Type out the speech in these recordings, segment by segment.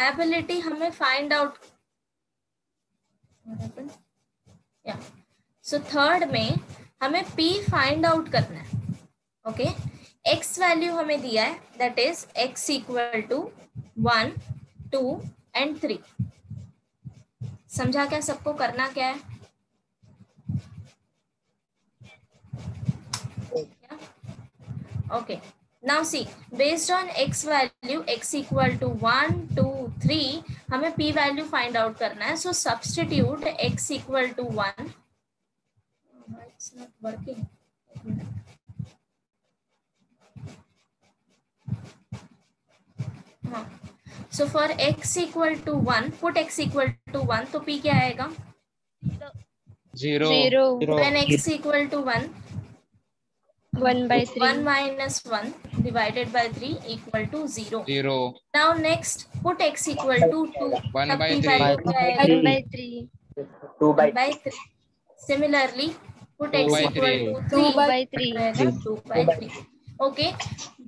Ability हमें find out या so third में हमें पी फाइंड आउट करना है ओके एक्स वैल्यू हमें दिया है that is X equal to one two and three समझा क्या सबको करना क्या है okay okay. Now see based on X value X equal to one two three हमें पी वैल्यू फाइंड आउट करना है so substitute X equal to one working so for x equal to one put x equal to one तो p क्या आएगा zero zero X equal to one 1 by 3. 1 minus 1 divided by 3 equal to 0. 0. Now next put x equal to 2. 1 by 3. 1 by 3. 2 by 3. Similarly, put x equal to 2 by 3. 2 by 3. Okay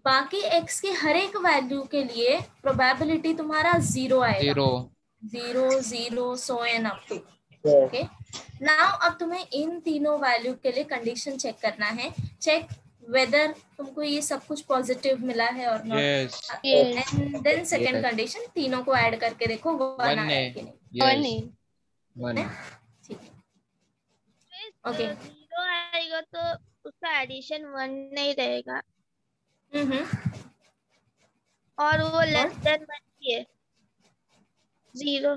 बाकी x के हर एक value के लिए probability तुम्हारा zero आएगा zero zero zero so N up to okay now अब तुम्हें इन तीनों वैल्यू के लिए कंडीशन चेक करना है चेक वेदर तुमको ये सब कुछ पॉजिटिव मिला है और एंड देन सेकंड कंडीशन तीनों को ऐड करके देखो वन आया कि नहीं ठीक है ओके आएगा तो उसका एडिशन वन नहीं रहेगा mm-hmm। और वो लेस देन वन है जीरो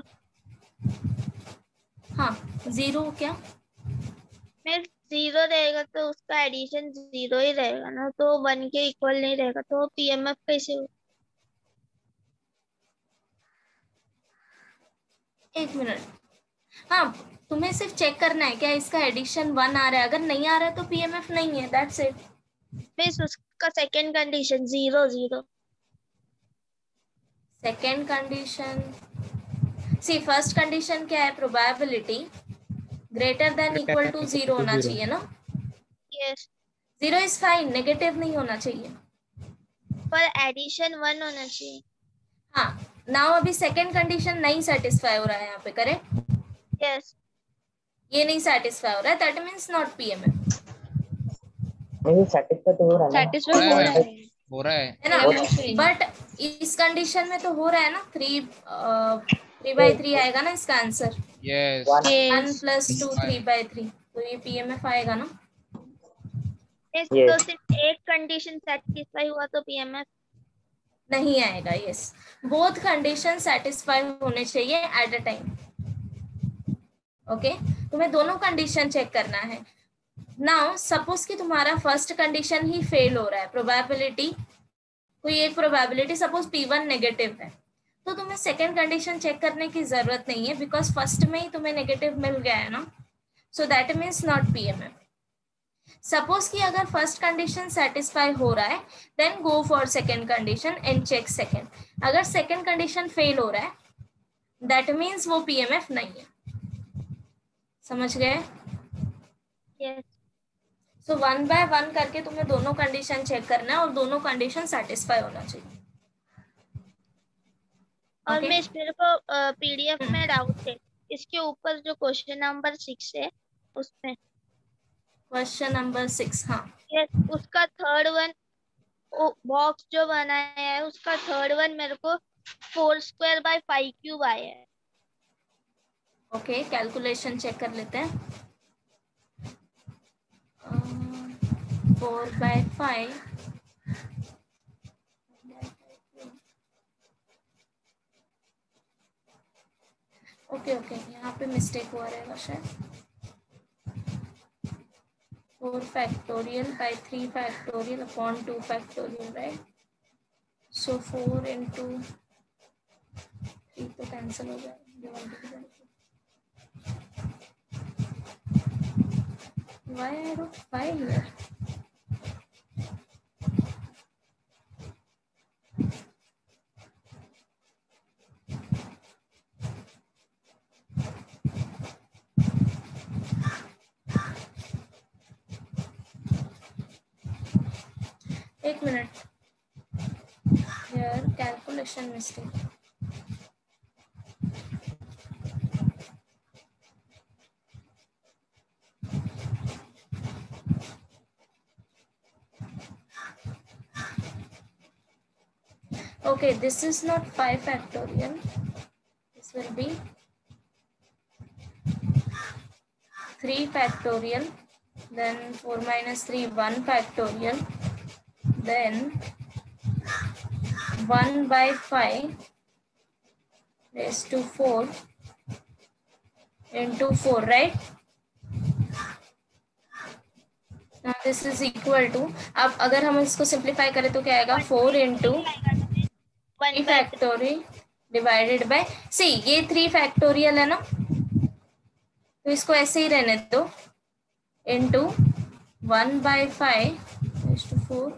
हाँ जीरो क्या फिर जीरो रहेगा तो उसका एडिशन जीरो ही रहेगा ना तो वन के इक्वल नहीं रहेगा तो पीएमएफ कैसे एक मिनट हाँ तुम्हें सिर्फ चेक करना है क्या इसका एडिशन वन आ रहा है अगर नहीं आ रहा है तो पीएमएफ नहीं है दैट्स इट मिस उसका second condition zero zero second condition see first condition क्या है probability greater than equal to zero होना चाहिए ना yes zero is fine negative नहीं होना चाहिए पर एडिशन वन होना चाहिए हाँ नाउ अभी सेकंड कंडीशन नहीं सेटिस्फाई हो रहा है यहाँ पे करें यस yes. ये नहीं सेटिस्फाई हो रहा है दैट मींस नॉट पीएमएफ नहीं सेटिस्फाई तो हो रहा है ना बट इस कंडीशन में तो हो रहा है ना थ्री थ्री बाई थ्री आएगा ना इसका answer one plus two three by three तो ये पीएमएफ आएगा ना yes. तो सिर्फ एक कंडीशन सेटिस्फाई हुआ तो नहीं आएगा यस बोथ कंडीशन सेटिस्फाई होने चाहिए एट अ टाइम ओके तुम्हें दोनों कंडीशन चेक करना है नाउ सपोज कि तुम्हारा फर्स्ट कंडीशन ही फेल हो रहा है प्रोबेबिलिटी कोई एक probability suppose P one negative है तो तुम्हें सेकेंड कंडीशन चेक करने की जरूरत नहीं है बिकॉज फर्स्ट में ही तुम्हें नेगेटिव मिल गया है ना so that means not P M M suppose कि अगर फर्स्ट कंडीशन सेटिस्फाई हो रहा है then go for second condition and check second अगर सेकेंड कंडीशन फेल हो रहा है दैट मीन्स वो पी एम एफ नहीं है समझ गए सो वन बाय वन करके तुम्हें दोनों कंडीशन चेक करना है और दोनों कंडीशन सेटिस्फाई होना चाहिए और okay. मैं इस मेरे को पीडीएफ में डाउट है इसके ऊपर जो क्वेश्चन नंबर सिक्स है उसमें क्वेश्चन नंबर सिक्स हाँ yes, उसका थर्ड वन बॉक्स जो बनाया है उसका थर्ड वन मेरे को four square by five cube आया है ओके okay, कैलकुलेशन चेक कर लेते हैं four by five okay okay यहाँ पे मिस्टेक हुआ रहेगा शायद four factorial by three factorial upon two factorial right so four into three तो कैंसिल हो जाएगा Why I wrote five here? एक minute. Here, calculation mistake. Okay, this is not 5 factorial. This will be 3 factorial. Then 4 minus 3, 1 factorial. then 1 by 5 raised to 4 into 4, right? Now this is equal to, अब अगर हम इसको simplify करें तो क्या आएगा four into 3 factorial divided by, see ये three factorial है ना तो इसको ऐसे ही रहने दो into one by five raised to four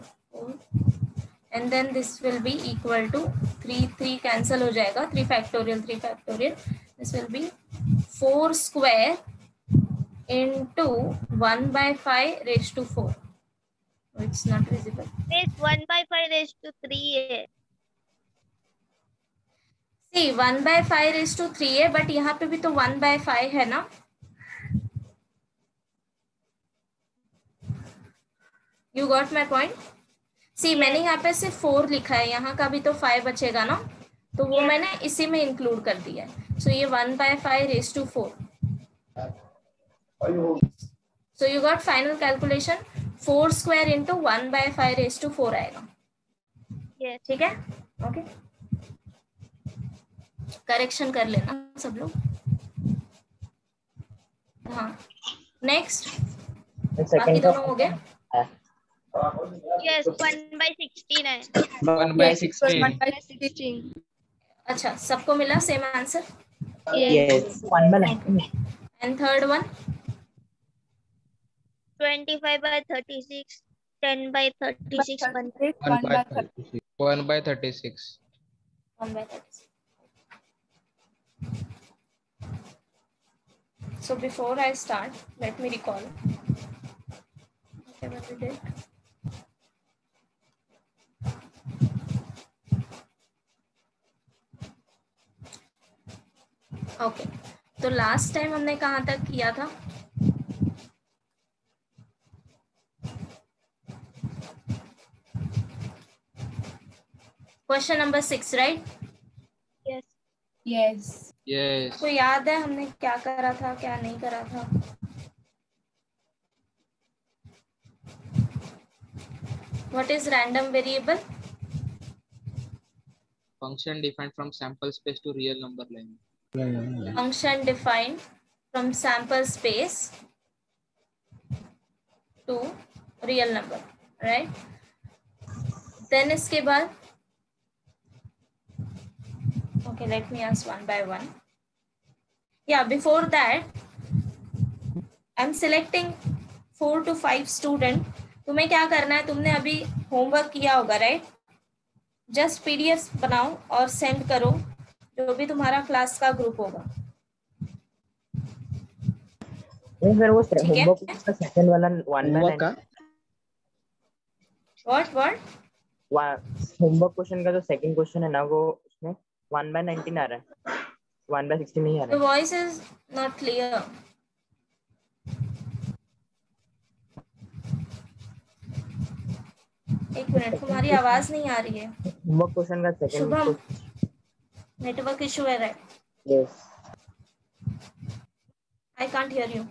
and then this will be equal to three three cancel हो जाएगा three factorial three factorial this will be four square into one by five raise to four it's not visible see one by five raise to three है but यहाँ पे भी तो one by five है ना you got my point see मैंने यहाँ पे सिर्फ फोर लिखा है यहाँ का भी तो फाइव बचेगा ना तो वो मैंने इसी में इंक्लूड कर दिया है सो ये one by five raise to four so you got final calculation four square into one by five raise to four आएगा ठीक है ओके okay. करेक्शन कर लेना सब लोग हाँ नेक्स्ट बाकी दोनों हो गए yes 1 by 16 है 1 by 16 1 by 16 अच्छा सबको मिला same answer yes 1 by 19 and third one 25 by 36 10 by 36 1 by 36 1 by 36 1 by 36 So before I start, let me recall whatever we did. Okay तो लास्ट टाइम हमने कहा तक किया था question number six right yes yes तो याद है हमने क्या करा था क्या नहीं करा था what is random variable function defined from sample space to real number line function defined from sample space to real number right then iske baad okay let me ask one by one yeah before that I'm selecting four to five student tumhe kya karna hai tumne abhi homework kiya hoga right just PDF banao aur send karo जो भी तुम्हारा class का group होगा वो homework second वाला question का जो second question है ना वो उसमें वन बाय नाइनटीन आ रहा है वन बाय सिक्सटीन नहीं आ रहा वॉइस इज नॉट क्लियर एक मिनट तुम्हारी आवाज नहीं आ रही है होमवर्क क्वेश्चन का second question network issue hai right yes i can't hear you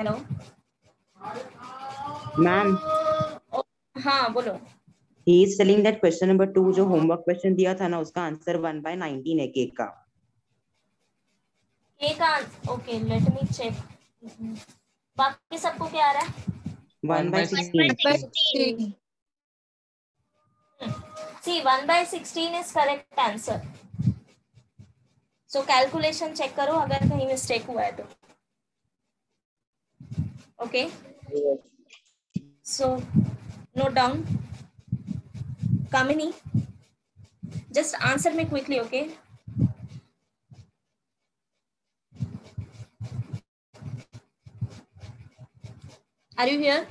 hello ma'am oh, हाँ बोलो he is telling that question number two जो होमवर्क क्वेश्चन दिया था ना उसका आंसर वन बाय नाइनटीन है केक का केक का ओके लेट मी चेक बाकी सबको क्या आ रहा है one by sixteen See, 1 by 16 is correct answer. So calculation check करो अगर कहीं mistake हुआ है तो. Okay. So note down. Kamini, just answer me quickly, okay? Are you here?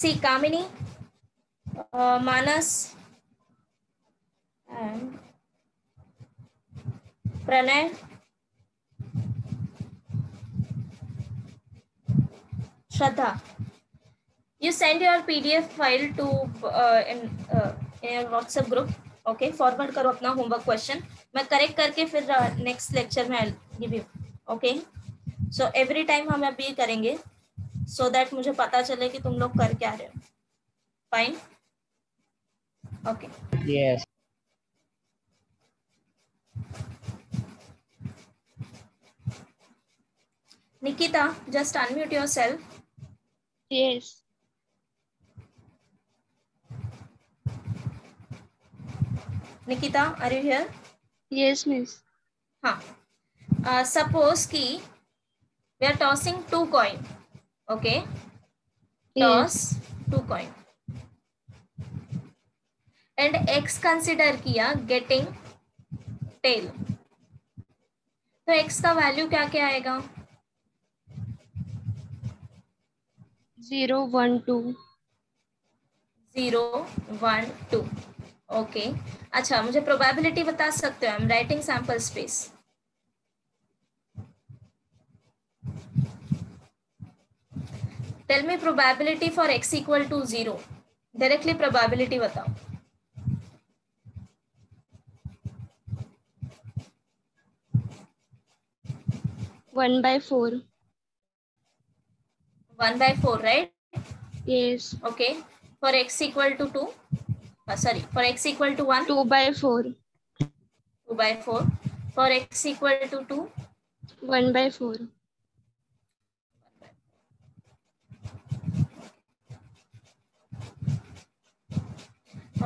see Kamini, uh, Manas, and Pranay. Shraddha, you send your PDF file to uh, in, uh, in your WhatsApp group. Okay, forward करो अपना homework question. मैं correct करके फिर next lecture में I'll give you. Okay. So every time हम अभी करेंगे so that मुझे पता चले कि तुम लोग कर क्या रहे हो fine okay yes Nikita just unmute yourself yes Nikita are you here yes miss हाँ सपोज की we are tossing two coin Okay. Toss two coin. And X consider किया गेटिंग टेल तो एक्स का वैल्यू क्या क्या आएगा zero one two zero one two okay अच्छा मुझे प्रोबेबिलिटी बता सकते हो I am writing sample space Tell me probability for x equal to 0. Directly probability batao. (1/4). 1/4, right? Yes. Okay. For x equal to 2. Uh, sorry. For x equal to 1. 2/4. 2/4. For x equal to 2. 1/4.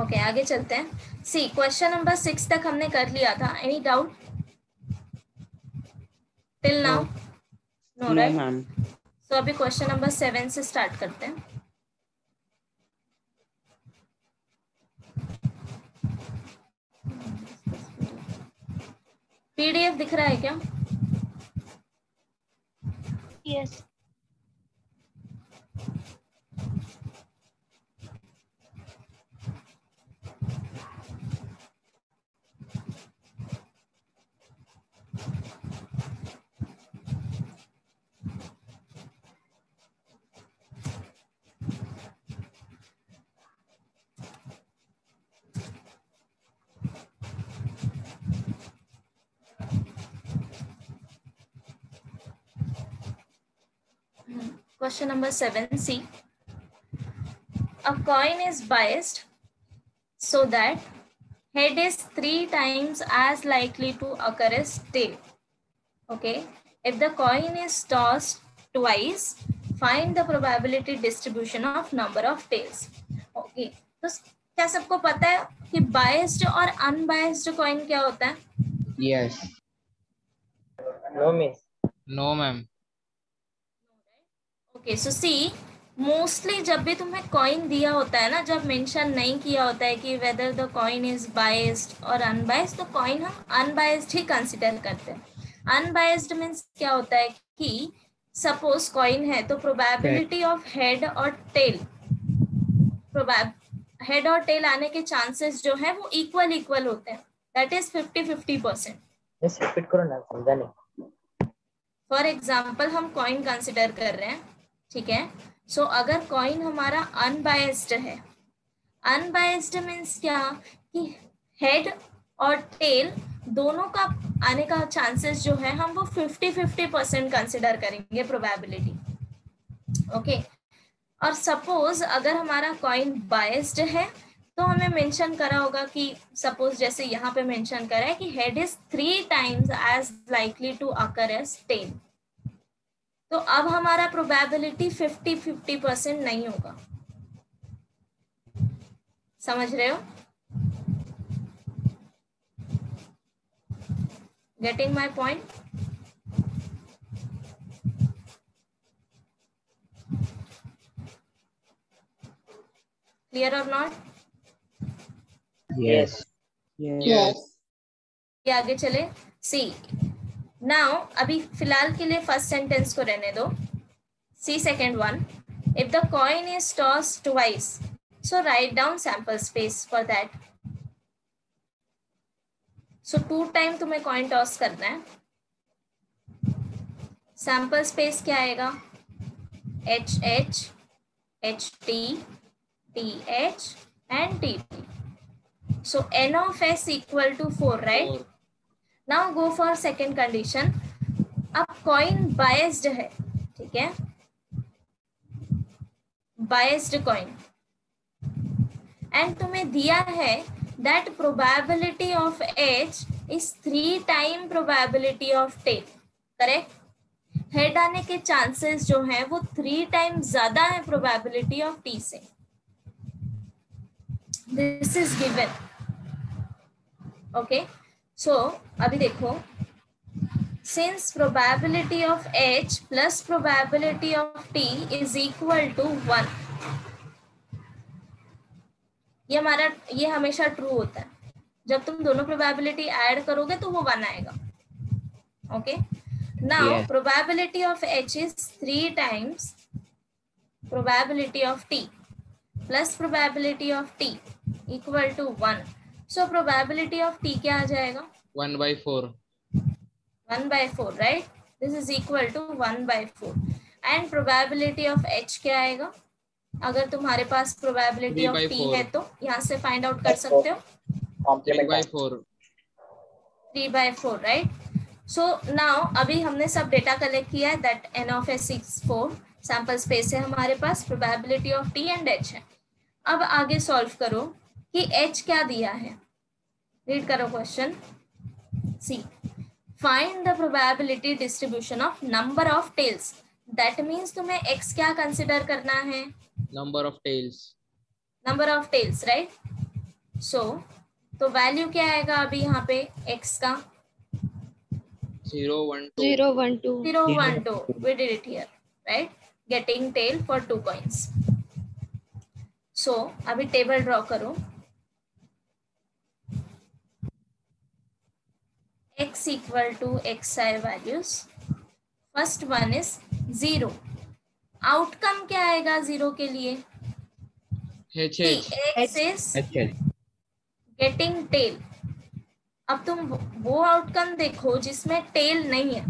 Okay okay, आगे चलते हैं see question number six तक हमने कर लिया था any doubt till now no right so अभी question number seven से स्टार्ट करते हैं पीडीएफ दिख रहा है क्या yes yes. Question number seven, C. A coin is biased so that head is three times as likely to occur as tail. Okay. If the coin is tossed twice, find the probability distribution of number of tails. Okay. तो क्या सबको पता है कि biased और unbiased coin क्या होता है? Yes. No, miss. No, ma'am. Okay so see mostly जब भी तुम्हें कॉइन दिया होता है ना जब मेंशन नहीं किया होता है कि whether the coin is biased और अनबाइस्ड तो कॉइन हम अनबाइस्ड ही कंसिडर करते हैं अनबाइस्ड मीन्स क्या होता है कि सपोज कॉइन है तो प्रोबेबिलिटी ऑफ हेड और टेल प्रोबेब हेड और टेल आने के चांसेस जो है वो इक्वल इक्वल होते हैं that is fifty fifty percent for example हम कॉइन कंसिडर कर रहे हैं ठीक है सो so, अगर कॉइन हमारा अनबायस्ड है अनबायस्ड मीन्स क्या कि हेड और टेल दोनों का आने का चांसेस जो है हम वो फिफ्टी फिफ्टी परसेंट कंसिडर करेंगे प्रोबेबिलिटी ओके और सपोज अगर हमारा कॉइन बायस्ड है तो हमें मेंशन करा होगा कि सपोज जैसे यहाँ पे मेंशन करा है कि head is three times as likely to occur as tail तो अब हमारा प्रोबेबिलिटी फिफ्टी फिफ्टी परसेंट नहीं होगा समझ रहे हो गेटिंग माई पॉइंट क्लियर और नॉट यस यस आगे चले सी नाउ अभी फिलहाल के लिए फर्स्ट सेंटेंस को रहने दो see second one if the coin is toss twice so write down sample space for that so two time तुम्हें कॉइन टॉस करना है सैम्पल स्पेस क्या आएगा H H H T T H and T T so N of S equal to four right now go for second condition अब coin biased है ठीक है biased coin and तुम्हें दिया है that probability of H is three time probability of tail correct head आने के chances जो है वो थ्री टाइम ज्यादा है प्रोबेबिलिटी ऑफ टी से this is given okay so so, अभी देखो since probability of H plus probability of T is equal to one ये हमारा ये हमेशा ट्रू होता है जब तुम दोनों प्रोबेबिलिटी ऐड करोगे तो वो वन आएगा okay now probability of H is three times probability of T plus probability of T equal to one so probability of T क्या आ जाएगा one by four one by four right this is equal to one by four and probability of H क्या आएगा अगर तुम्हारे पास probability of T है तो यहाँ से फाइंड आउट कर सकते हो three by four right so now अभी हमने सब डेटा कलेक्ट किया है that N of S six four sample space है हमारे पास probability of T and H है अब आगे सॉल्व करो कि एच क्या दिया है रीड करो question see find the probability distribution of number of tails that means तुम्हें एक्स क्या कंसिडर करना है number of tails number of tails right so तो वैल्यू क्या आएगा अभी यहाँ पे एक्स का zero one two zero one two zero one two we did it here right getting tail for two points so अभी टेबल ड्रॉ करो x equal to xi values first one is zero outcome क्या आएगा zero के लिए H -H. x is H getting tail अब तुम वो outcome देखो जिसमें टेल नहीं है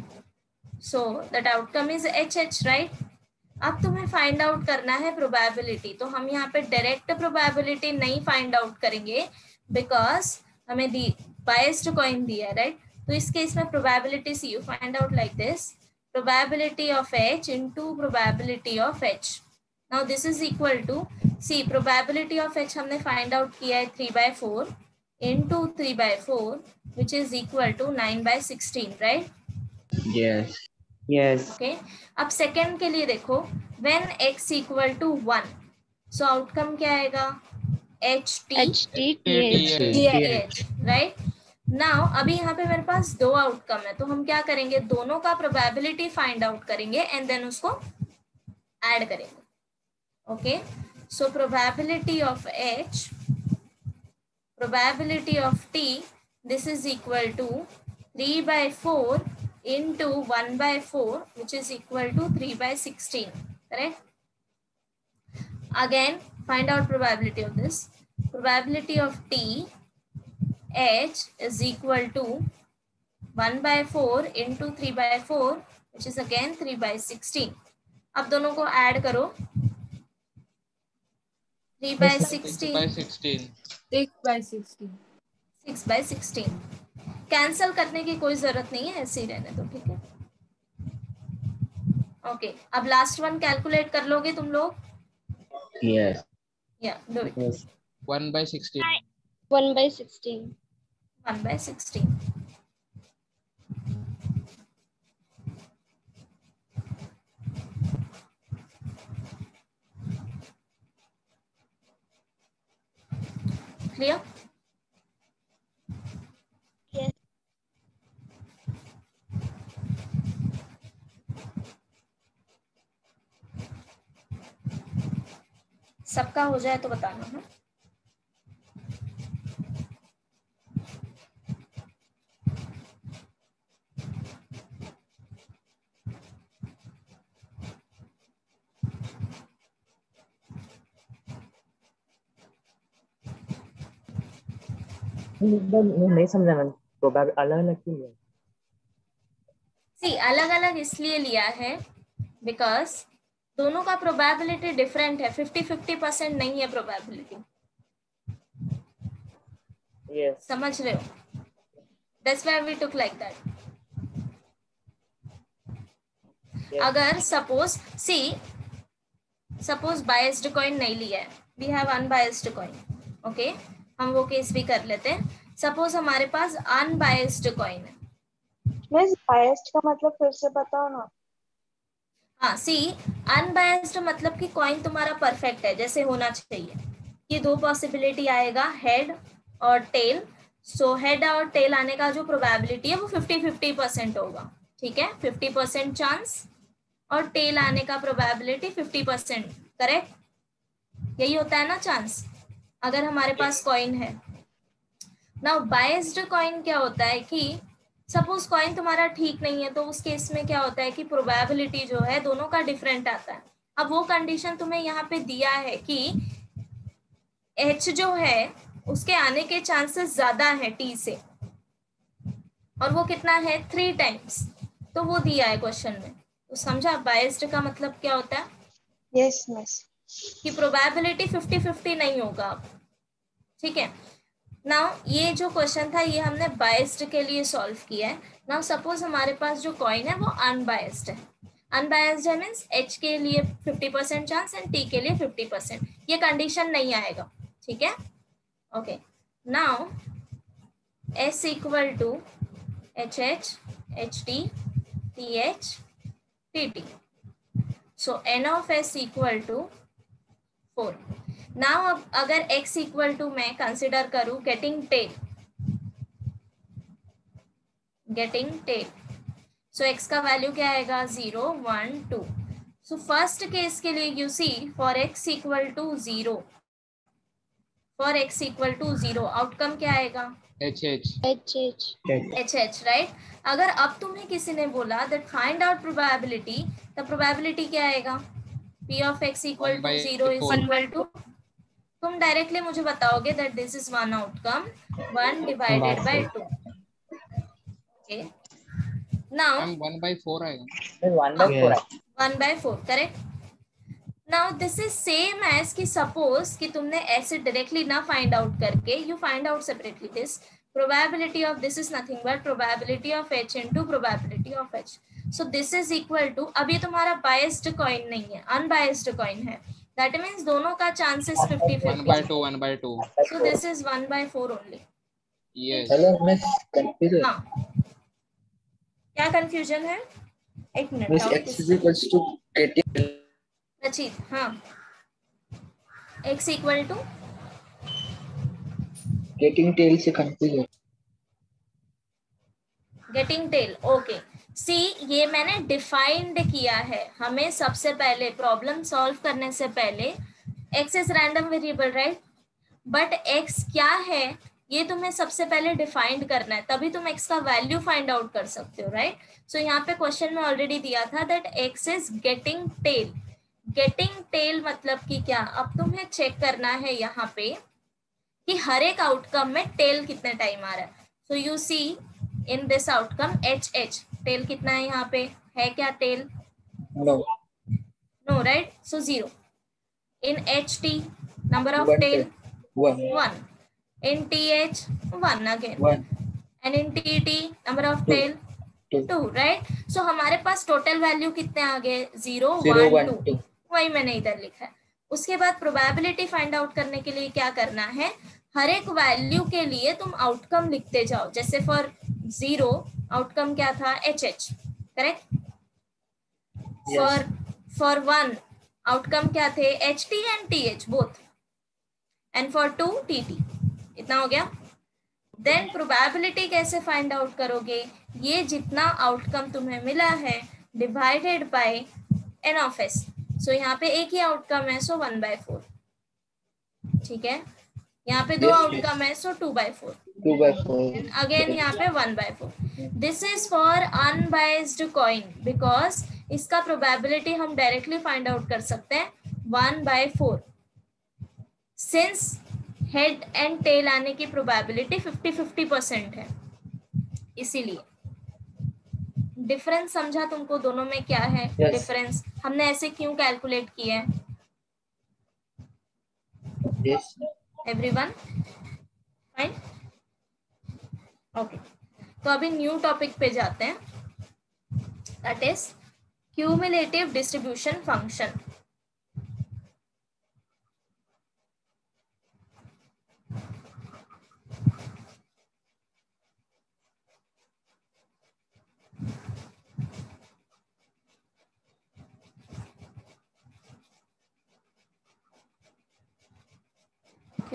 so that outcome is H H right अब तुम्हें फाइंड आउट करना है प्रोबेबिलिटी तो हम यहाँ पे डायरेक्ट प्रोबेबिलिटी नहीं फाइंड आउट करेंगे बिकॉज हमें दी बायस्ड कॉइन दिया है राइट तो इस केस में probability see you find out like this probability of H into probability of H now this is equal to see probability of H हमने find out किया है three by four into three by four which is equal to nine by sixteen right yes okay अब second के लिए देखो when X equal to one so outcome क्या आएगा H T H T right now अभी यहाँ पे मेरे पास दो आउटकम है तो हम क्या करेंगे दोनों का प्रोबेबिलिटी फाइंड आउट करेंगे एंड देन उसको एड करेंगे okay so probability of H probability of T this is equal to three by four into one by four which is equal to three by sixteen correct again find out probability of this probability of T H is equal to 1 by 4 into 3 by 4 which is again 3 by 16. अब दोनों को add करो three by 16 6 by 16 by करने की कोई जरूरत नहीं है ऐसे ही रहने तो ठीक है ओके okay, अब लास्ट वन कैलकुलेट कर लोगे तुम लोग यस या do it 1 by 16 1 by 16 one by sixteen clear सबका हो जाए तो बताना है हाँ? नहीं समझा मैम प्रोबेबल तो अलग अलग क्यों लिया सी अलग अलग इसलिए लिया है बिकॉज दोनों का प्रोबेबिलिटी डिफरेंट है फिफ्टी फिफ्टी परसेंट नहीं है प्रोबेबिलिटी yes. समझ रहे हो that's why we took like that अगर suppose see suppose biased coin नहीं लिया है we have unbiased coin okay हम वो केस भी कर लेते हैं सपोज हमारे पास अनबायस्ड कॉइन है बायस्ड का मतलब फिर से बताओ ना हाँ सी अनबायस्ड मतलब कि कॉइन तुम्हारा परफेक्ट है जैसे होना चाहिए ये दो पॉसिबिलिटी आएगा हेड और टेल सो हेड और टेल आने का जो प्रोबेबिलिटी है वो फिफ्टी फिफ्टी परसेंट होगा ठीक है फिफ्टी परसेंट चांस और टेल आने का प्रोबेबिलिटी फिफ्टी परसेंट करेक्ट यही होता है ना चांस अगर हमारे पास कॉइन है ना बाइस्ड कॉइन क्या होता है कि सपोज कॉइन तुम्हारा ठीक नहीं है तो उस केस में क्या होता है कि प्रोबेबिलिटी जो है दोनों का डिफरेंट आता है अब वो कंडीशन तुम्हें यहाँ पे दिया है कि एच जो है उसके आने के चांसेस ज्यादा है टी से और वो कितना है थ्री टाइम्स तो वो दिया है क्वेश्चन में तो समझा बाइस्ड का मतलब क्या होता है यस yes, मिस yes. कि प्रोबेबिलिटी फिफ्टी फिफ्टी नहीं होगा अब ठीक है नाउ ये जो क्वेश्चन था ये हमने बायस्ड के लिए सॉल्व किया है नाउ सपोज हमारे पास जो कॉइन है वो अनबायस्ड है अनबायस्ड है मीन्स एच के लिए fifty percent chance and T के लिए फिफ्टी परसेंट ये कंडीशन नहीं आएगा ठीक है okay now S equal to H H H T T H T T so N of S equal to four now अब अगर x इक्वल टू मैं कंसिडर करूं getting ten getting ten so x का value क्या आएगा zero one two so first case के लिए you see for x equal to zero for x equal to zero outcome क्या आएगा H H H H H right अगर अब तुम्हें किसी ने बोला दैट फाइंड आउट प्रोबेबिलिटी तो प्रोबेबिलिटी क्या आएगा p of x equal to zero is equal to तुम डायरेक्टली मुझे बताओगे that this is one outcome one divided by two okay now one by four आएगा one by four one by four correct now this is same as कि suppose कि तुमने ऐसे directly ना find out करके you find out separately this probability of this is nothing but probability of h into probability of h so this is equal to abhi tumhara biased coin nahi hai unbiased coin hai that means दोनों का chances fifty fifty one by two one by two so this is one by four only yes hello miss confusion हाँ. क्या confusion है एक minute miss x is equals to eighty रचित हाँ x equal to getting tail से confusion getting tail okay see ये मैंने defined किया है हमें सबसे पहले प्रॉब्लम सॉल्व करने से पहले X is random variable right but X क्या है ये तुम्हें सबसे पहले डिफाइंड करना है तभी तुम एक्स का वैल्यू फाइंड आउट कर सकते हो राइट सो यहाँ पे क्वेश्चन में ऑलरेडी दिया था that X is getting tail getting tail मतलब कि क्या अब तुम्हें चेक करना है यहाँ पे कि हर एक आउटकम में टेल कितने टाइम आ रहा है so you see in this outcome H H tail कितना है यहाँ पे है क्या tail no right so zero in H T number of tail one in T H one again and in T T number of tail two right so हमारे पास total value कितने आ गए जीरो वन टू वही मैंने इधर लिखा है उसके बाद प्रोबेबिलिटी फाइंड आउट करने के लिए क्या करना है हर एक वैल्यू के लिए तुम आउटकम लिखते जाओ जैसे फॉर जीरो आउटकम क्या था H H correct for for one outcome क्या थे H T and T H both and for two T T इतना हो गया देन प्रोबेबिलिटी कैसे फाइंड आउट करोगे ये जितना आउटकम तुम्हें मिला है divided by N of S so यहाँ पे एक ही आउटकम है सो वन बाय फोर ठीक है यहाँ पे दो आउटकम है so two by four two by four again यहाँ पे one by four this is for unbiased coin because इसका प्रोबेबिलिटी हम डायरेक्टली फाइंड आउट कर सकते हैं one by four since head and tail आने की प्रोबेबिलिटी फिफ्टी फिफ्टी परसेंट है इसीलिए डिफरेंस समझा तुमको दोनों में क्या है डिफरेंस yes. हमने ऐसे क्यों कैलकुलेट किया है yes. एवरीवन फाइन ओके तो अभी न्यू टॉपिक पे जाते हैं that is cumulative distribution function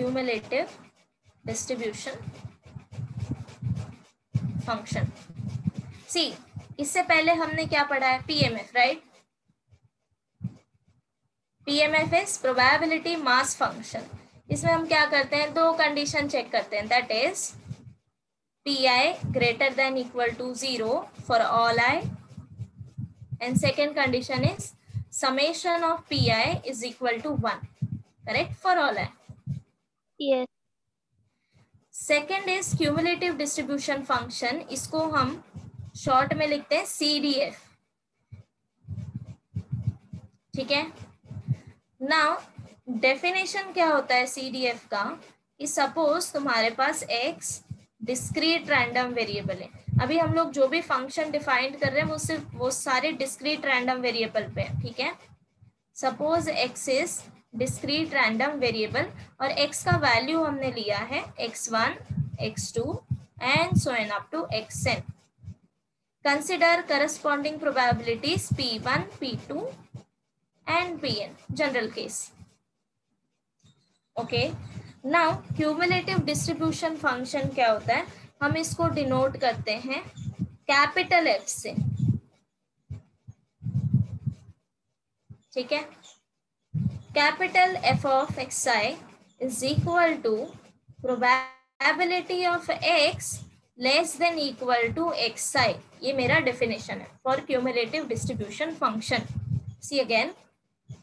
cumulative distribution function see इससे पहले हमने क्या पढ़ा है PMF right PMF is probability mass function इसमें हम क्या करते हैं दो कंडीशन चेक करते हैं that is P I greater than equal to zero for all I and second condition is summation of P I is equal to one correct for all I yes second is cumulative distribution function इसको हम short में लिखते हैं C D F ठीक है ना definition क्या होता है सी डी एफ का कि सपोज तुम्हारे पास एक्स डिस्क्रीट रैंडम वेरिएबल है अभी हम लोग जो भी फंक्शन डिफाइंड कर रहे हैं वो सिर्फ वो सारे डिस्क्रीट रैंडम वेरिएबल पे है ठीक है suppose X is discrete random variable और x का वैल्यू हमने लिया है x1, x2 and so on up to X N consider corresponding probabilities P two and P N general case okay now cumulative distribution function क्या होता है हम इसको डिनोट करते हैं कैपिटल एफ से ठीक है capital F of x i is equal to probability of x less than equal to x i. ये मेरा definition है for cumulative distribution function. See again,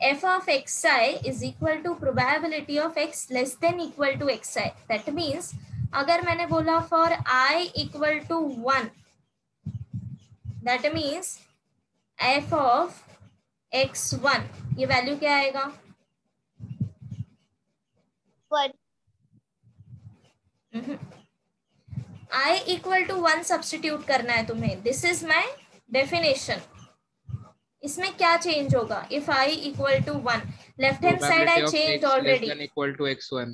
f of xi is equal to probability of x less than equal to xi. That means अगर मैंने बोला for i equal to one, that means f of x one ये value क्या आएगा upward. Mm -hmm. I equal to one substitute करना है तुम्हें this is my definition इसमें क्या चेंज होगा if I equal to one left hand side I change already equal to X one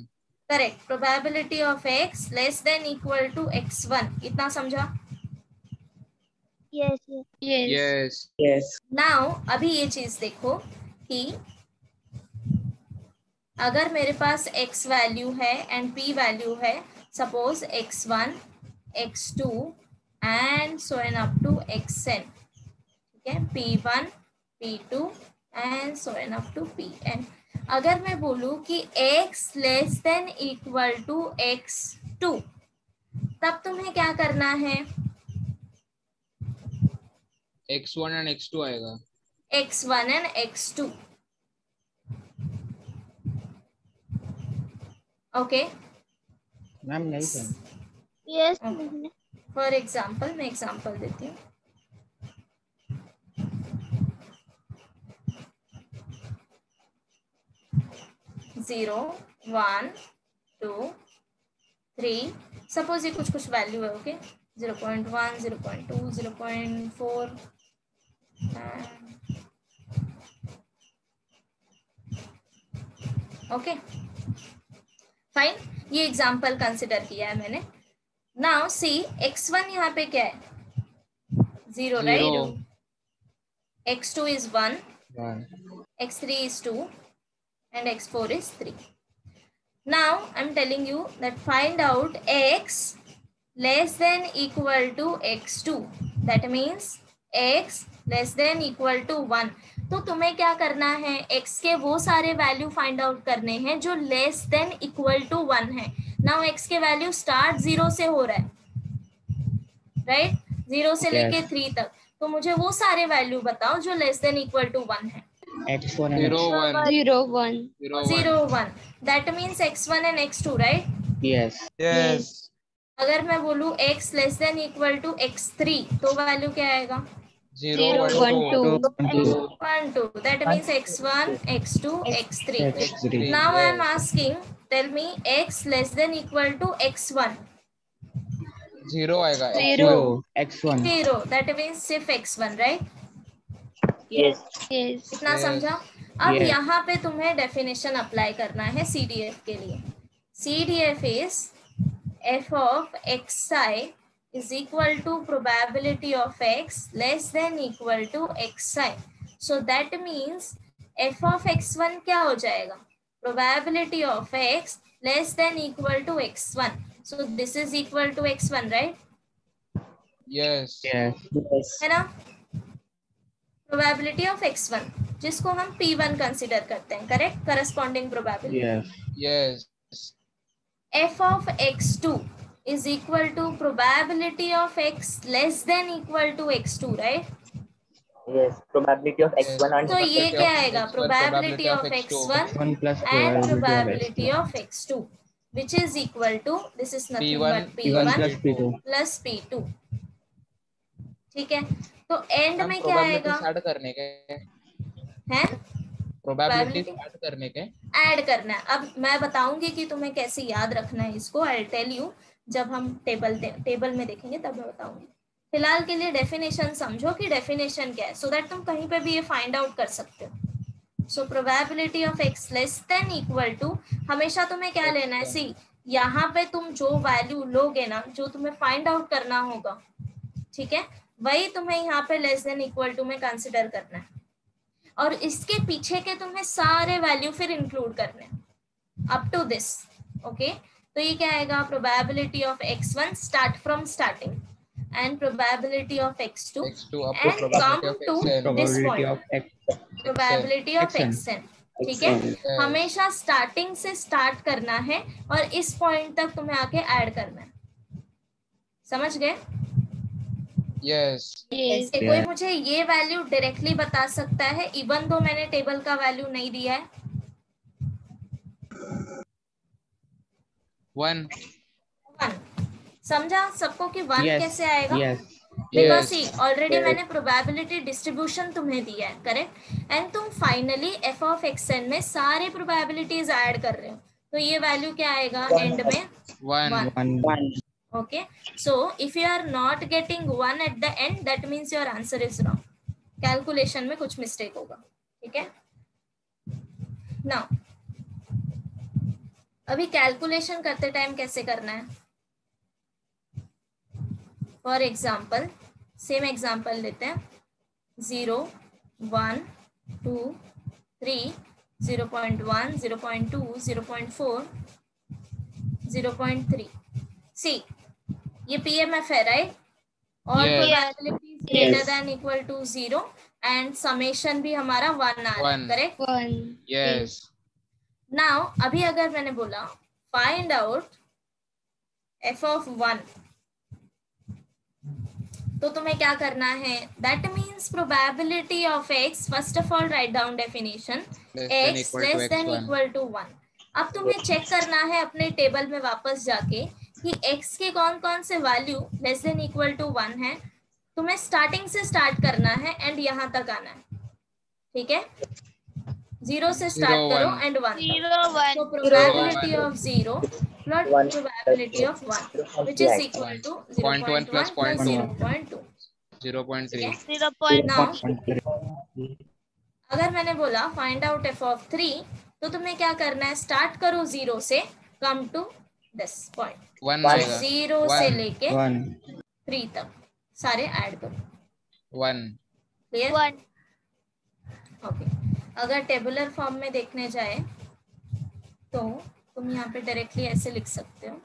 correct probability of X less than equal to X one इतना समझा yes yes yes now अभी ये चीज देखो कि अगर मेरे पास x वैल्यू है एंड p वैल्यू है suppose x1, x2 and so on up to X N ठीक है P one P two and so on up to P N अगर मैं बोलूं कि x less than equal to x2 तब तुम्हें क्या करना है x1 एंड x2 आएगा x1 and x2 okay ma'am नहीं सर यस फॉर एग्जांपल मैं एग्जांपल देती हूँ zero one two three suppose ये कुछ कुछ वैल्यू है okay zero point one zero point two zero point four okay fine ये एग्जाम्पल कंसिडर किया है मैंने नाउ सी एक्स वन यहाँ पे क्या है zero X two is one X three is two and X four is three now I am telling you that find out X less than equal to X two that means X less than equal to one तो तुम्हें क्या करना है X के वो सारे value find out करने हैं जो less than equal to one है नाउ एक्स के वैल्यू स्टार्ट जीरो से हो रहा है राइट right? जीरो से yes. लेके थ्री तक तो मुझे वो सारे वैल्यू बताओ जो less than equal to one है X one and X two right अगर मैं बोलू X less than equal to X three तो वैल्यू क्या आएगा 0, 1, 2. 1, 2. That means x1, x2, x3. Now I am asking, tell me x less than equal to x1. समझा अब yes. यहाँ पे तुम्हें डेफिनेशन अप्लाई करना है सी डी एफ के लिए C D F is F of X I is equal to probability of x less than equal to xi. So that means f of x1 क्या हो जाएगा Probability of x less than equal to x1. So this is equal to x1, right? Yes. Yes. yes. है ना Probability of x1 जिसको हम p1 consider करते हैं correct corresponding probability yes yes f of x2 is equal to probability of x less than equal to x2, right? Yes, probability of x1 and so ये क्या आएगा probability of x1 and probability of x2 which is equal to this is nothing P1, but P1, P1 plus P2 plus ठीक है तो end में क्या आएगा add करने के हैं प्रोबेबिलिटी ऐड करने के ऐड करना है अब मैं बताऊंगी कि तुम्हें कैसे याद रखना है इसको आई टेल यू जब हम टेबल टेबल में देखेंगे तब मैं बताऊंगी फिलहाल के लिए डेफिनेशन समझो कि डेफिनेशन क्या है सो so दैट तुम कहीं पे भी ये फाइंड आउट कर सकते हो so probability of X less than equal to हमेशा तुम्हें क्या लेना है सी यहाँ पे तुम जो वैल्यू लोगे ना जो तुम्हें फाइंड आउट करना होगा ठीक है वही तुम्हें यहाँ पे लेस देन इक्वल टू में कंसिडर करना है और इसके पीछे के तुम्हें सारे वैल्यू फिर इंक्लूड करने up to this okay okay? तो ये क्या आएगा probability of X one start from starting and probability of X two and come to this probability probability of ठीक है हमेशा स्टार्टिंग से स्टार्ट करना है और इस पॉइंट तक तुम्हें आके ऐड करना है समझ गए yes. yes. कोई मुझे ये वैल्यू डायरेक्टली बता सकता है इवन दो मैंने टेबल का वैल्यू नहीं दिया है वन समझा सबको कि वन yes. कैसे आएगा yes. बिकॉज सी ऑलरेडी मैंने प्रोबेबिलिटी डिस्ट्रीब्यूशन तुम्हें दिया है करेक्ट एंड तुम finally F of X N में सारे प्रोबेबिलिटीज ऐड कर रहे हो तो ये वैल्यू क्या आएगा एंड में okay so if you are not getting one at the end that means your answer is wrong calculation में कुछ मिस्टेक होगा ठीक है ना अभी कैलकुलेशन करते टाइम कैसे करना है फॉर एग्जाम्पल सेम एग्जाम्पल लेते हैं zero one two three zero point one zero point two zero point four zero point three see ये पी एम एफ है राइट और greater than equal to zero and summation भी हमारा one आ रहा है करेक्ट यस नाउ अभी अगर मैंने बोला find out F of one तो तुम्हें क्या करना है that means probability of X first of all write down definition X less than equal to one अब तुम्हें चेक करना है अपने टेबल में वापस जाके कि x के कौन कौन से value less than equal to one है तुम्हें स्टार्टिंग से स्टार्ट करना है एंड यहाँ तक आना है ठीक है जीरो से स्टार्ट करो and one zero probability of zero plus probability of one which is equal to point one plus point point two zero point three zero point अगर मैंने बोला find out F of three तो तुम्हें क्या करना है start करो zero से come to this point zero से लेके थ्री तक सारे ऐड करो वन क्लियर ओके अगर टेबुलर फॉर्म में देखने जाए तो तुम यहाँ पे डायरेक्टली ऐसे लिख सकते हो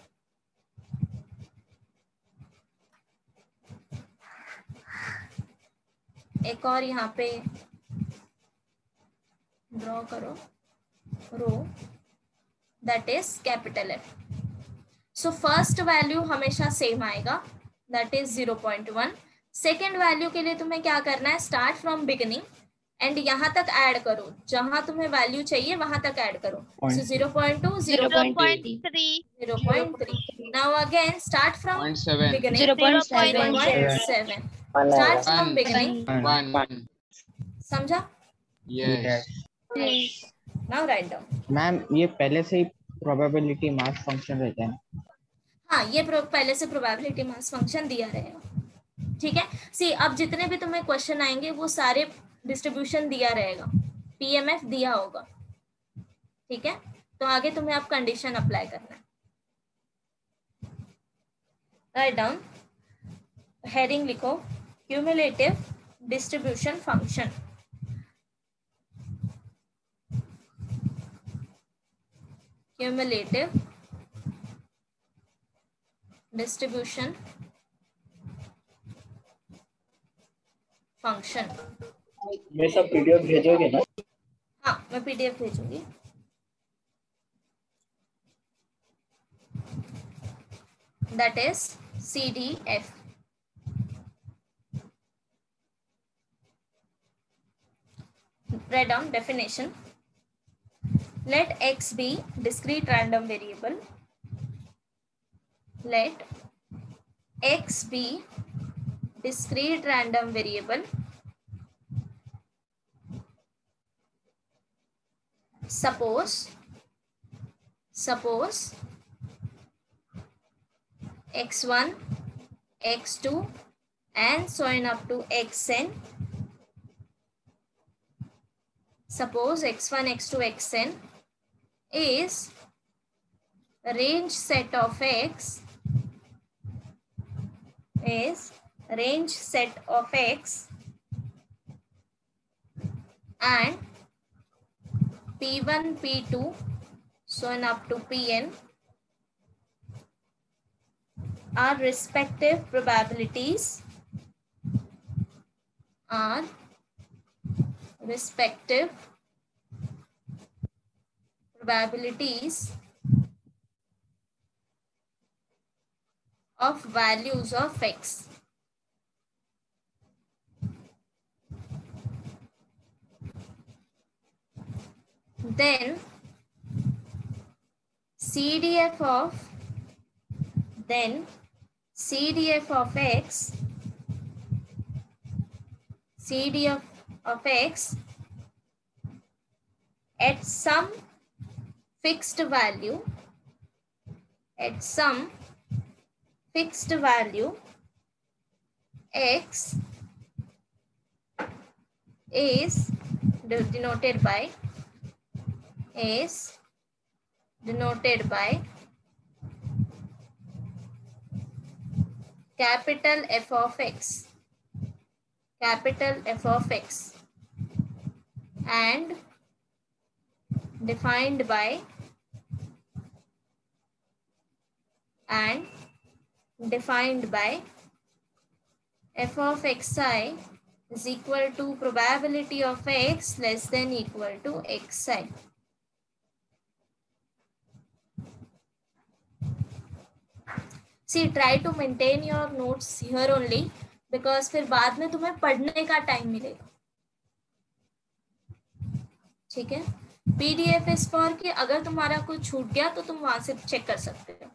एक और यहाँ पे ड्रॉ करो row that is capital F so first value हमेशा सेम आएगा that is zero point one second value के लिए तुम्हें क्या करना है स्टार्ट फ्रॉम बिगिनिंग एंड यहाँ तक ऐड करो जहाँ तुम्हें वैल्यू चाहिए वहां तक ऐड करो zero point two zero point three zero point three now again start from beginning seven समझा नाउ राइट डाउन मैम ये पहले से ही प्रोबेबिलिटी मास फंक्शन रहता है हाँ ये पहले से प्रोबेबिलिटी मास फंक्शन दिया रहेगा ठीक है सी अब जितने भी तुम्हें क्वेश्चन आएंगे वो सारे डिस्ट्रीब्यूशन दिया रहेगा पीएमएफ दिया होगा ठीक है तो आगे तुम्हें आप कंडीशन अप्लाई करना है राइट डाउन हेडिंग लिखो cumulative distribution function cumulative distribution function ये सब पीडीएफ भेजोगे ना हाँ मैं पीडीएफ भेजूंगी that is CDF. Write down definition. Let X be discrete random variable. Let X be discrete random variable suppose suppose x1 x2 and so on up to xn suppose x1 x2 xn is range set of x is range set of X and P1, P2, so on up to Pn our respective probabilities are respective probabilities of values of x. then CDF of then CDF of x CDF of x at some fixed value at some fixed value x is denoted by is denoted by capital F of x, capital F of x and defined by and defined by f of xi is equal to probability of x less than equal to xi. See try to maintain your notes here only because फिर बाद में तुम्हें पढ़ने का time मिलेगा ठीक है PDF इस फॉर कि अगर तुम्हारा कुछ छूट गया तो तुम वहां से चेक कर सकते हो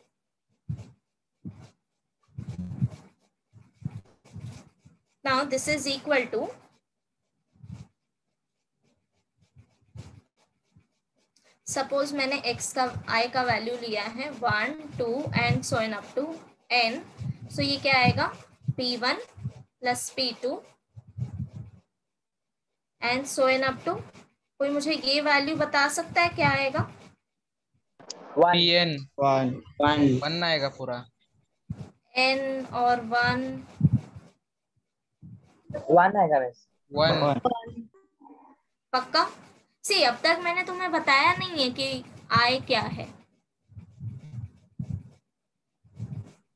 now this is equal to suppose मैंने x का i का वैल्यू लिया है one two and so n up to n so ये क्या आएगा p1 one plus P two and so n up to कोई मुझे ये वैल्यू बता सकता है क्या आएगा आएगा पूरा एन और वन वन आएगा पक्का सी अब तक मैंने तुम्हें बताया नहीं है कि आय क्या है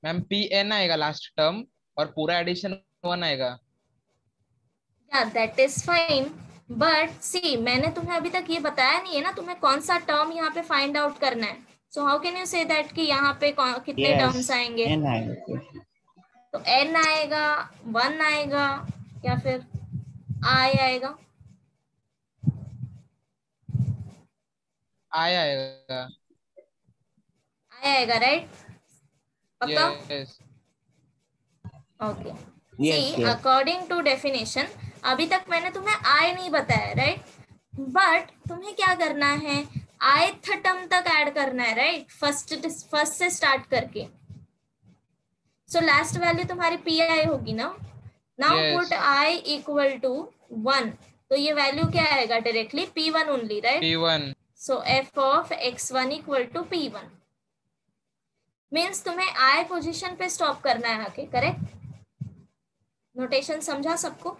मैम पी एन आएगा लास्ट टर्म और पूरा एडिशन वन आएगा या that is fine but see मैंने तुम्हें अभी तक ये बताया नहीं है ना तुम्हें कौन सा टर्म यहाँ पे फाइंड आउट करना है so how can you say that कि यहाँ पे कितने टर्म्स yes, आएंगे n आएगा तो एन आएगा वन आएगा या फिर आई आएगा आई आएगा आई आएगा राइट पक्का ओके अकॉर्डिंग टू डेफिनेशन अभी तक मैंने तुम्हें आय नहीं बताया राइट बट तुम्हें क्या करना है आई थटम तक ऐड करना है राइट फर्स्ट फर्स्ट से स्टार्ट करके सो लास्ट वैल्यू तुम्हारी पी आई होगी ना now put i equal to one तो ये वैल्यू क्या आएगा directly P one only right P one so F of x one equal to P one means तुम्हें आई पोजिशन पे stop करना है आके करेक्ट नोटेशन समझा सबको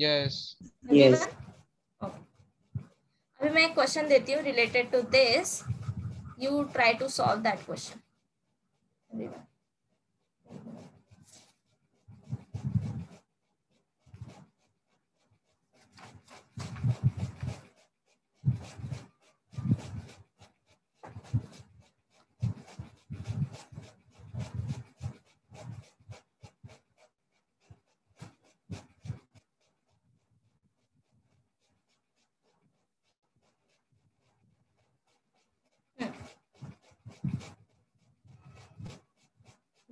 यस यस अभी मैं क्वेश्चन देती हूँ related to this you try to solve that question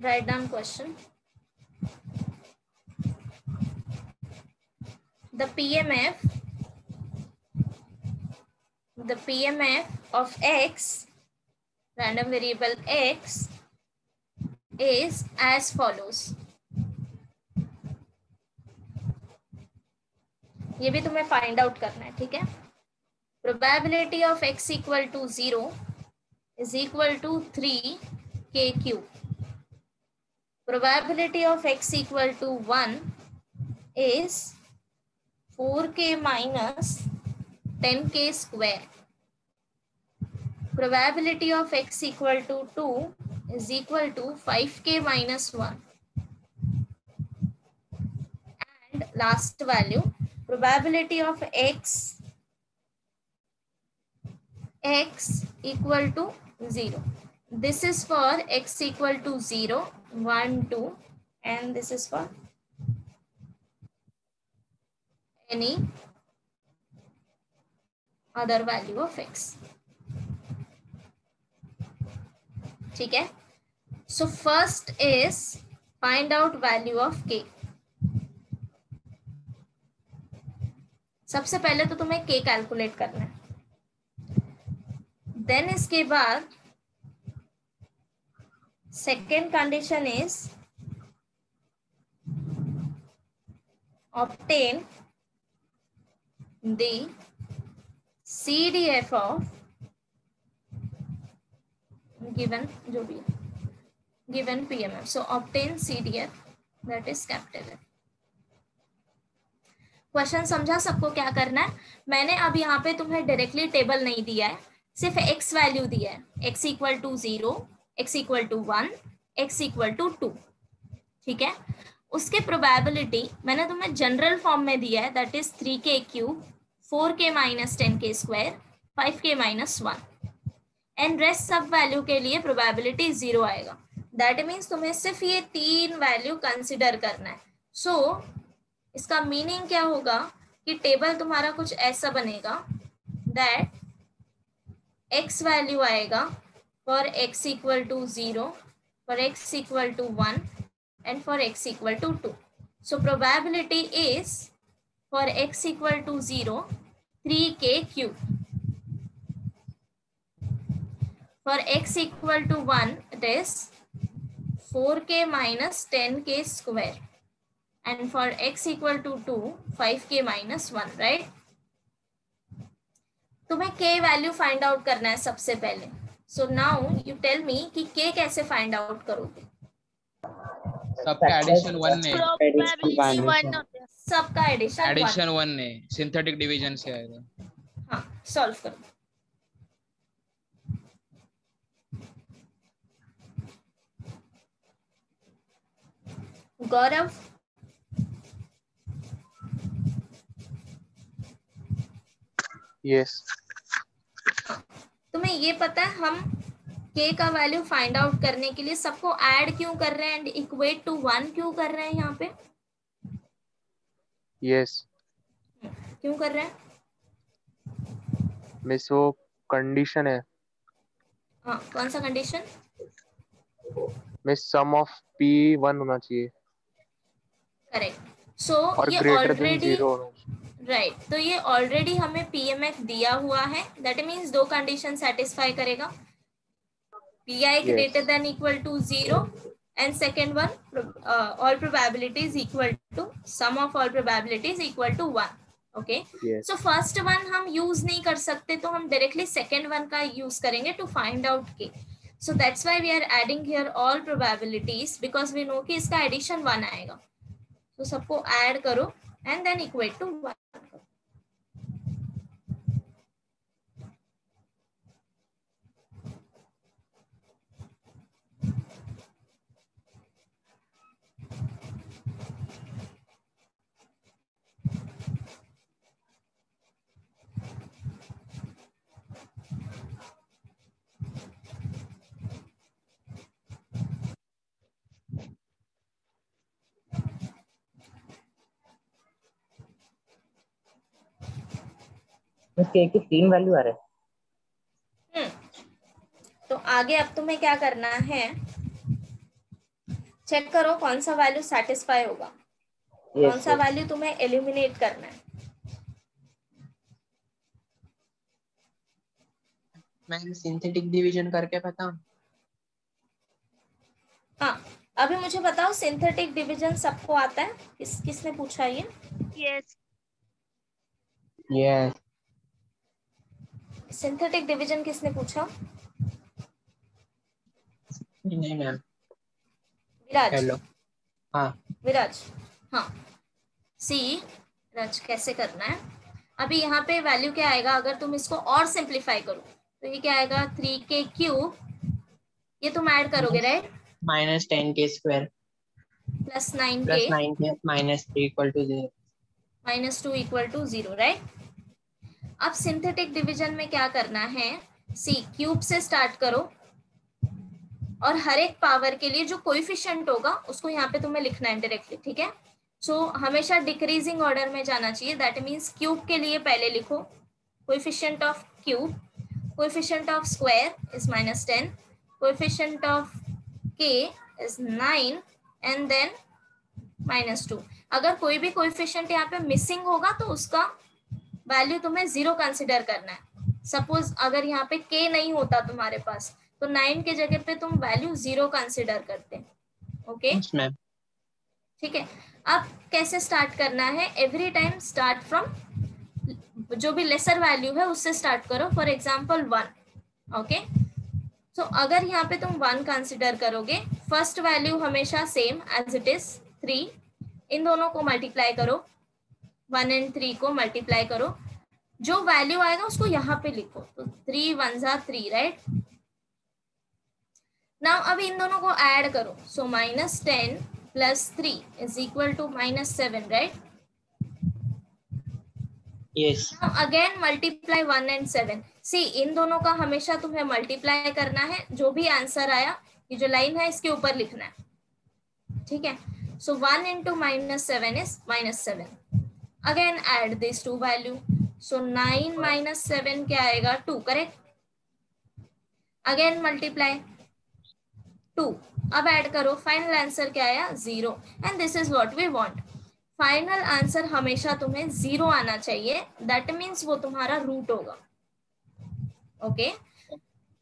write down question. The PMF, the PMF of X, random variable X is as follows. ये भी तुम्हें फाइंड आउट करना है ठीक है probability of x equal to zero is equal to three k cube probability of x equal to 1 is 4k minus 10k square. Probability of x equal to 2 is equal to 5k minus 1. And last value, probability of x x equal to 0. This is for x equal to 0 1, 2 and this is for any other value of x. ठीक है so first is find out value of k सबसे पहले तो तुम्हें के calculate करना है then इसके बाद Second condition is obtain the CDF of given jo bhi given PMF. So obtain CDF that is captive. Question समझा सबको क्या करना है मैंने अब यहाँ पे तुम्हें डायरेक्टली टेबल नहीं दिया है सिर्फ एक्स वैल्यू दिया है x equal to zero x equal to one x equal to two ठीक है उसके प्रोबेबिलिटी मैंने तुम्हें जनरल फॉर्म में दिया है that is three k cube four k minus ten k square five k minus one and rest सब value के लिए प्रोबेबिलिटी जीरो आएगा दैट मीन्स तुम्हें सिर्फ ये तीन वैल्यू कंसिडर करना है सो so, इसका मीनिंग क्या होगा कि टेबल तुम्हारा कुछ ऐसा बनेगा दैट एक्स वैल्यू आएगा for x equal to 0, for x equal to 1 and for x equal to 2. So probability is for x equal to 0, 3k cube. For x equal to 1, it is 4k minus 10k square. And for x equal to 2, 5k minus 1, right? तो मैं k value find out करना है सबसे पहले so now you tell me कि k कैसे find out करोगे सबका एडिशन वन ने सबका एडिशन एडिशन वन ने सिंथेटिक डिवीजन से आएगा हाँ सॉल्व करो गौरव यस yes तुम्हें ये पता है हम k का वैल्यू फाइंड आउट करने के लिए सबको ऐड क्यों कर रहे हैं एंड इक्वेट टू वन क्यों कर रहे हैं यहाँ पे yes. क्यों कर रहे हैं मिस वो कंडीशन है हाँ कौन सा condition miss sum of p one होना चाहिए करेक्ट सो so, ये ऑलरेडी राइट right. तो ये ऑलरेडी हमें पीएमएफ दिया हुआ है दैट मीन्स दो कंडीशन सेटिस्फाई करेगा P i greater than equal to zero and second one all probabilities equal to sum of all probabilities equal to one okay so first one हम use नहीं कर सकते तो हम डायरेक्टली सेकेंड वन का use करेंगे to find out k so that's why we are adding here all probabilities because we know कि इसका एडिशन वन आएगा तो सबको एड करो and then equate to 1 उसके एक ही तीन वैल्यू आ रहे हम्म। तो आगे अब तुम्हें क्या करना है चेक करो कौन सा वैल्यू सेटिस्फाई होगा yes, कौन सा वैल्यू तुम्हें एलिमिनेट करना है मैं सिंथेटिक डिवीजन करके बताऊं हाँ अभी मुझे बताओ सिंथेटिक डिवीजन सबको आता है किस किसने पूछा ये yes yes. Yes yes. Synthetic division किसने पूछा नहीं मैम विराज हेलो हाँ विराज हाँ सी राज कैसे करना है अभी यहाँ पे वैल्यू क्या आएगा अगर तुम इसको और सिंप्लीफाई करो तो ये क्या आएगा थ्री के क्यूब ये तुम ऐड करोगे right minus ten k square plus nine k minus three equal to zero minus two equal to zero right अब सिंथेटिक डिवीजन में क्या करना है सी क्यूब से स्टार्ट करो और हर एक पावर के लिए जो कोइफिशियंट होगा उसको यहाँ पे तुम्हें लिखना है डायरेक्टली ठीक है सो so, हमेशा डिक्रीजिंग ऑर्डर में जाना चाहिए दैट मीन्स क्यूब के लिए पहले लिखो coefficient of cube coefficient of square is minus ten coefficient of k is nine and then minus two अगर कोई भी कोइफिशियंट यहाँ पे मिसिंग होगा तो उसका वैल्यू तुम्हें जीरो कंसिडर करना है सपोज अगर यहाँ पे के नहीं होता तुम्हारे पास तो नाइन के जगह पे तुम वैल्यू जीरो कंसिडर करते ओके ठीक है अब कैसे स्टार्ट करना है एवरी टाइम स्टार्ट फ्रॉम जो भी लेसर वैल्यू है उससे स्टार्ट करो for example one okay so अगर यहाँ पे तुम वन कंसिडर करोगे फर्स्ट वैल्यू हमेशा same as it is three इन दोनों को मल्टीप्लाई करो वन एंड थ्री को मल्टीप्लाई करो जो वैल्यू आएगा उसको यहाँ पे लिखो तो थ्री वन जा थ्री राइट नाउ अब इन दोनों को ऐड करो so minus ten plus three is equal to minus seven right again multiply one and seven see इन दोनों का हमेशा तुम्हें मल्टीप्लाई करना है जो भी आंसर आया ये जो लाइन है इसके ऊपर लिखना है ठीक है so one into minus seven is minus seven again add this to value so nine minus seven क्या आएगा two correct again multiply two अब ऐड करो फाइनल आंसर क्या आया zero and this is what we want final answer हमेशा तुम्हें zero आना चाहिए दैट मीन्स वो तुम्हारा रूट होगा ओके okay?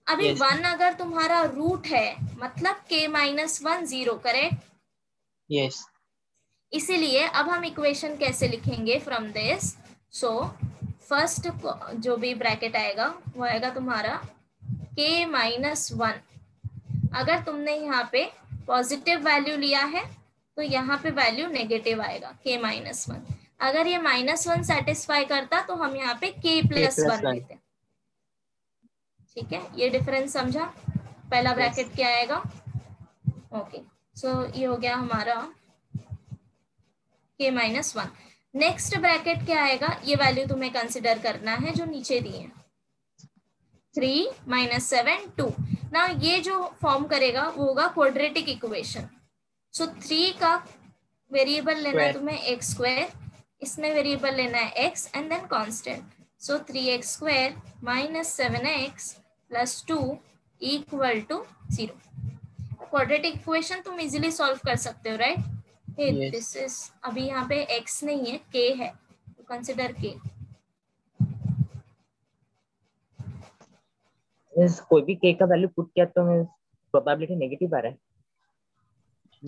अभी वन yes. अगर तुम्हारा रूट है मतलब k minus one zero correct yes इसीलिए अब हम इक्वेशन कैसे लिखेंगे फ्रॉम दिस सो फर्स्ट जो भी ब्रैकेट आएगा वो आएगा तुम्हारा के माइनस वन अगर तुमने यहाँ पे पॉजिटिव वैल्यू लिया है तो यहाँ पे वैल्यू नेगेटिव आएगा के माइनस वन अगर ये माइनस वन सेटिस्फाई करता तो हम यहाँ पे के प्लस वन लेते ठीक है ये डिफरेंस समझा पहला ब्रैकेट क्या आएगा ओके सो so, ये हो गया हमारा k minus one next bracket क्या आएगा ये वैल्यू तुम्हें कंसिडर करना है जो नीचे दिए हैं थ्री माइनस सेवन टू ना ये जो फॉर्म करेगा वो होगा क्वाड्रेटिक इक्वेशन सो थ्री का वेरिएबल लेना है तुम्हें एक्स स्क्वायर इसमें वेरिएबल लेना है x and then constant so three x square minus seven x plus two equal to zero quadratic equation तुम इजीली सॉल्व कर सकते हो राइट right? दिस इज अभी यहाँ पे x नहीं है k है तो कंसिडर k इस कोई भी k का वैल्यू पुट किया तो मैं प्रोबेबिलिटी नेगेटिव आ रहा है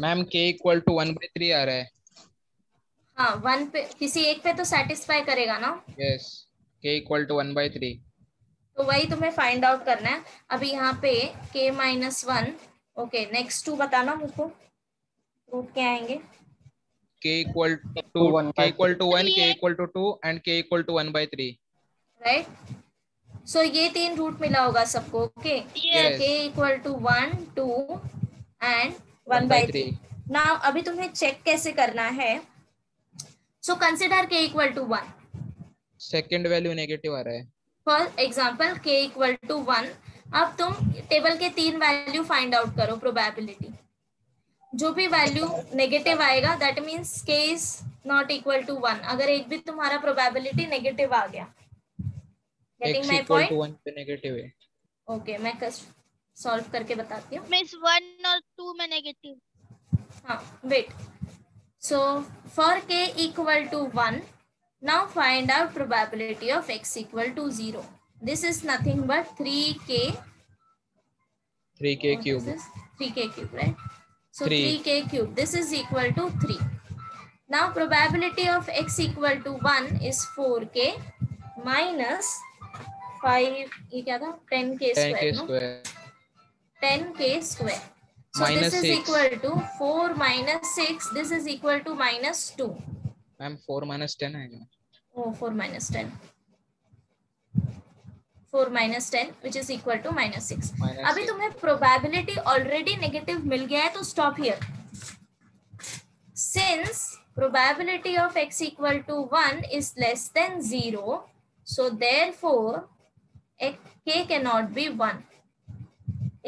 मैम k इक्वल टू 1 3 आ रहा है हां 1 पे किसी एक पे तो सेटिस्फाई करेगा ना यस k इक्वल टू 1 3 तो वही तुम्हें फाइंड आउट करना है अभी यहां पे k 1 ओके नेक्स्ट टू बताना मुझको सो ये चेक कैसे करना है so consider k equal to one second value negative आ रहा है for example k equal to one अब तुम टेबल के तीन वैल्यू फाइंड आउट करो प्रोबेबिलिटी जो भी वैल्यू नेगेटिव आएगा that means k is not equal to one अगर एक भी तुम्हारा प्रोबेबिलिटी नेगेटिव आ गया गेटिंग पॉइंट ओके मैं सॉल्व करके बताती हूँ मिस वन और टू में नेगेटिव हाँ wait so for k equal to one now find out probability of x equal to zero this is nothing but three k three k cube three k cube right so Three. 3k cube this is equal to 3 now probability of x equal to 1 is 4k minus 5 ये क्या था 10k ten k square no square 10k square. So Minus this is six. equal to 4 minus 6. This is equal to minus 2. Ma'am four minus ten आएगा Oh, 4 minus 10. Four minus ten which is equal to minus six अभी तुम्हें probability already negative मिल गया है तो stop here since probability of x equal to 1 is less than 0 so therefore x, k cannot be one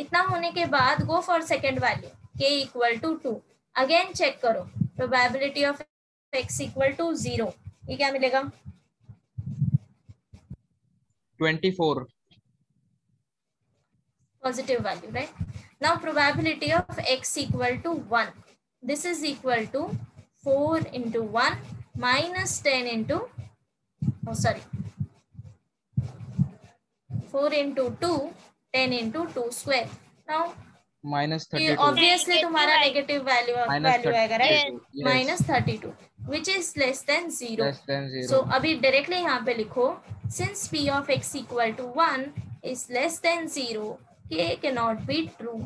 इतना होने के बाद go for second value k equal to two again check करो probability of x equal to zero ये क्या मिलेगा 24 positive value right now probability of x equal to 1 this is equal to 4 into 1 minus 10 into oh sorry 4 into 2 10 into 2 square now minus minus thirty obviously तुम्हारा negative value value आएगा right which is less than is less than zero so अभी directly यहाँ पे लिखो Since p of x equal to 1 is less than 0, k cannot be true.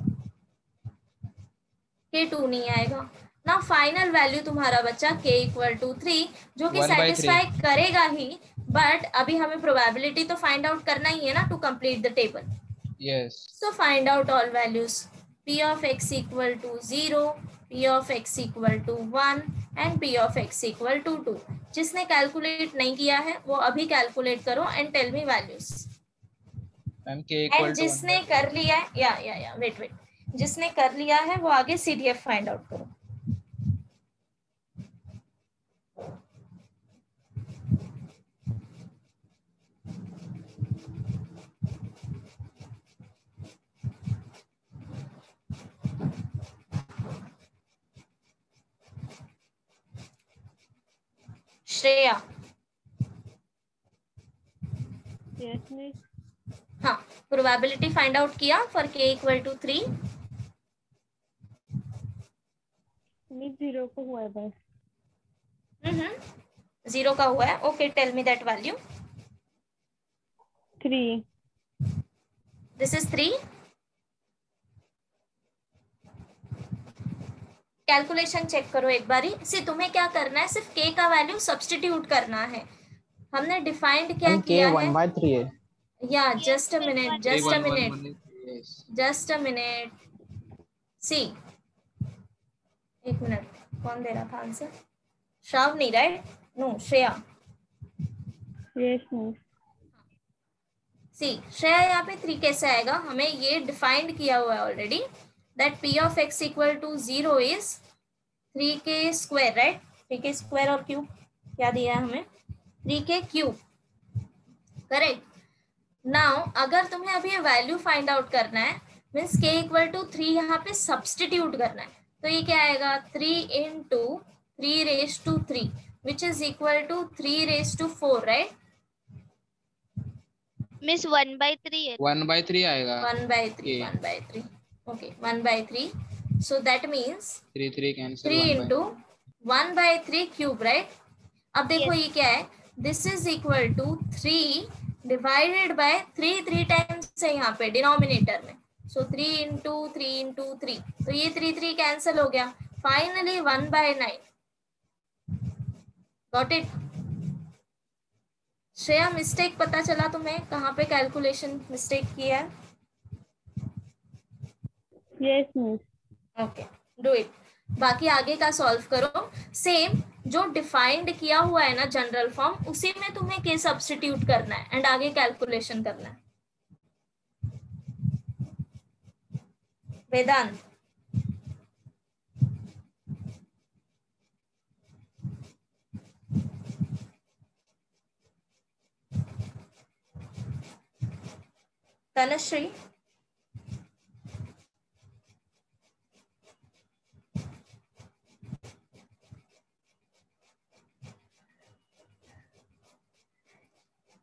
k 2 नहीं आएगा ना final value तुम्हारा बच्चा k इक्वल टू थ्री जो कि सेटिस्फाई करेगा ही बट अभी हमें प्रोबेबिलिटी तो फाइंड आउट करना ही है ना to complete the table so find out all values p of x equal to 0 p of x equal to 1 and P of x equal to two जिसने calculate नहीं किया है वो अभी कैलकुलेट करो and tell me values and जिसने कर लिया है या या या वेट वेट जिसने कर लिया है वो आगे C D F find out करो श्रेया yes, हाँ प्रोबेबिलिटी फाइंड आउट किया for k equal to three zero को हुआ है बस हम्म जीरो का हुआ है okay tell me that value three this is three calculation check करो एक बारी से तुम्हें क्या करना है सिर्फ के का वैल्यू सब्सटीट्यूट करना है हमने डिफाइंड क्या किया है या just a minute just a minute just a minute see एक मिनट कौन दे रहा था answer Shravani right no Shreya see Shreya यहाँ पे थ्री कैसे आएगा हमें ये डिफाइंड किया हुआ है already that p of x equal to zero is three k square, right Three k square or cube क्या दिया है हमें three k cube correct now अगर तुम्हें अभी वैल्यू फाइंड आउट करना है means k equal to three यहाँ पे सब्सटीट्यूट करना है तो ये क्या आएगा three into three raise to three which is equal to three raise to four right miss one by three one by three आएगा one by three one by three okay 1 by 3 so that means 3 3 cancel 3 into 1 by 3 cube right अब देखो yes. ये क्या है this is equal to three divided by three three times है यहाँ पे denominator में so three into three into three तो ये थ्री थ्री कैंसिल हो गया finally one by nine got it Shreya mistake पता चला तुम्हें कहाँ पे कैलकुलेशन मिस्टेक किया है yes, miss. Okay, do बाकी आगे का सॉल्व करो सेम जो डिफाइंड किया हुआ है ना जनरल फॉर्म उसी में तुम्हें के सब्सटीट्यूट करना है एंड आगे कैलकुलेशन करना है वेदांत तनश्री